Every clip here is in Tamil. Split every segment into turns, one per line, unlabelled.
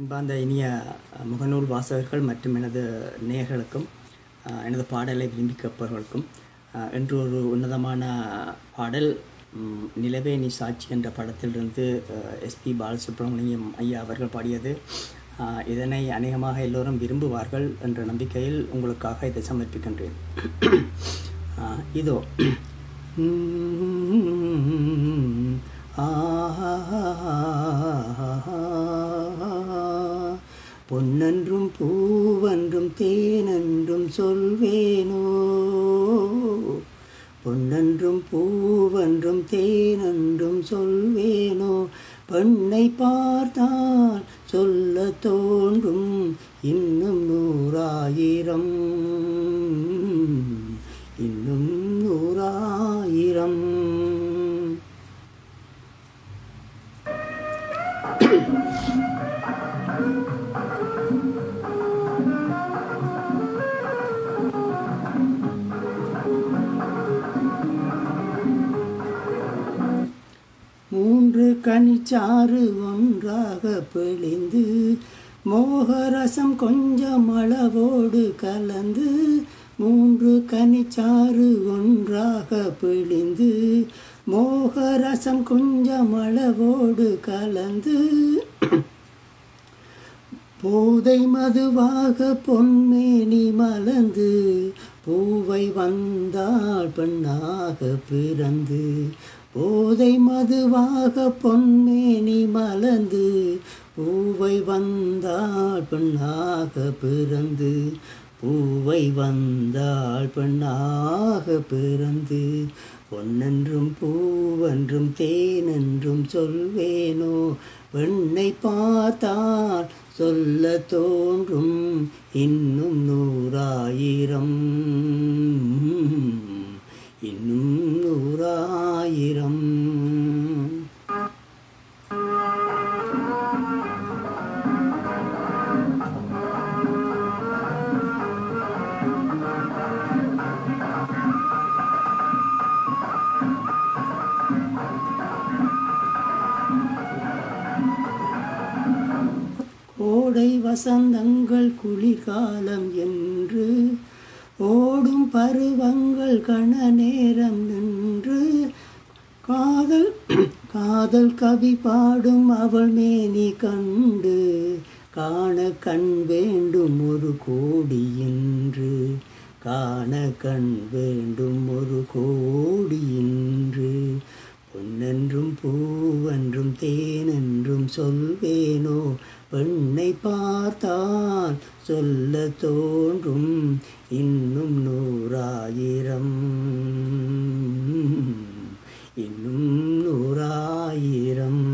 அன்பார்ந்த இனிய முகநூல் வாசகர்கள் மற்றும் எனது நேயர்களுக்கும் எனது பாடலை விரும்பி கேட்பவர்களுக்கும் என்று ஒரு உன்னதமான பாடல் நிலவே நீ சாட்சி என்ற படத்திலிருந்து எஸ்பி பாலசுப்ரமணியம் ஐயா அவர்கள் பாடியது. இதனை அநேகமாக எல்லோரும் விரும்புவார்கள் என்ற நம்பிக்கையில் உங்களுக்காக இதை சமர்ப்பிக்கின்றேன். இதோ. பூவன்றும் தேனன்றும் சொல்வேனோ? பொன்னன்றும் பூவன்றும் தேனன்றும் சொல்வேனோ? பெண்ணை பார்த்தால் சொல்ல தோன்றும் இன்னும் நூறாயிரம். இன்னும் நூறாயிரம். மூன்று கனிச்சாறு ஒன்றாக பிழிந்து மோகரசம் கொஞ்சம் அளவோடு கலந்து மூன்று கனிச்சாறு ஒன்றாக பிழிந்து மோகரசம் கொஞ்சம் அளவோடு கலந்து போதை மதுவாக பொன்மேனி மலர்ந்து பூவை வந்தாள் பெண்ணாக பிறந்து போதை மதுவாக பொன்மேனி மலர்ந்து பூவை வந்தாள் பெண்ணாக பிறந்து பூவை வந்தாள் பெண்ணாக பிறந்து பொன்னென்றும் பூவென்றும் தேனென்றும் சொல்வேனோ பெண்ணை பார்த்தாள் சொல்ல தோன்றும் இன்னும் நூறாயிரம். இன்னும் நூறாயிரம். கோடை வசந்தங்கள் குளிர்காலம் என்று ஓடும் பருவங்கள் கண நேரம் நின்று காதல் காதல் கவி பாடும் அவள் மேனி கண்டு காண கண் வேண்டும் ஒரு கோடி என்று காண கண் வேண்டும் ஒரு கோடி என்று பொன்னென்றும் பூவென்றும் தேனென்றும் சொல்வேனோ பெண் சொல்ல தோன்றும் இன்னும் நூறாயிரம். இன்னும் நூறாயிரம்.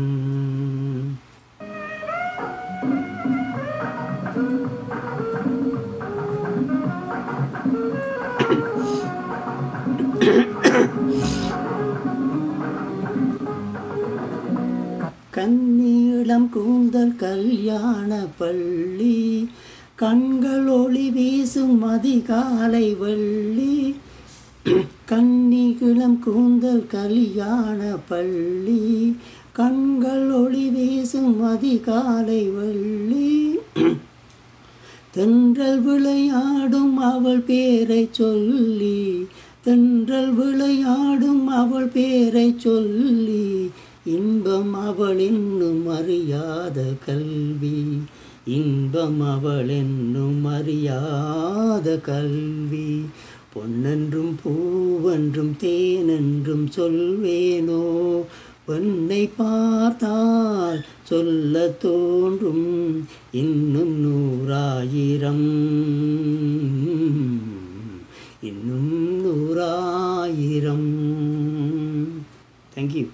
கண்ணீளம் கூந்தல் கல்யாண பள்ளி கண்கள் ஒளி வீசும் அதிகாலை வள்ளி. கன்னிகுளம் கூந்தல் கலியாண பள்ளி. கண்கள் ஒளி வீசும் அதிகாலை வள்ளி. தென்றல் விளையாடும் அவள் பேரை சொல்லி. தென்றல் விளையாடும் அவள் பேரை சொல்லி. இன்பம் அவள் இன்னும் அறியாத கல்வி. இன்பம் அவளென்னும் அறியாத கல்வி. பொன்னென்றும் பூவென்றும் தேனென்றும் சொல்வேனோ? பொன்னை பார்த்தால் சொல்ல தோன்றும் இன்னும் நூறாயிரம். இன்னும் நூறாயிரம். தேங்க்யூ